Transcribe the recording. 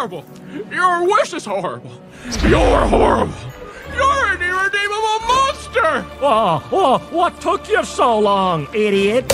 horrible. Your wish is horrible. You're horrible. You're an irredeemable monster. Oh, oh, what took you so long, idiot?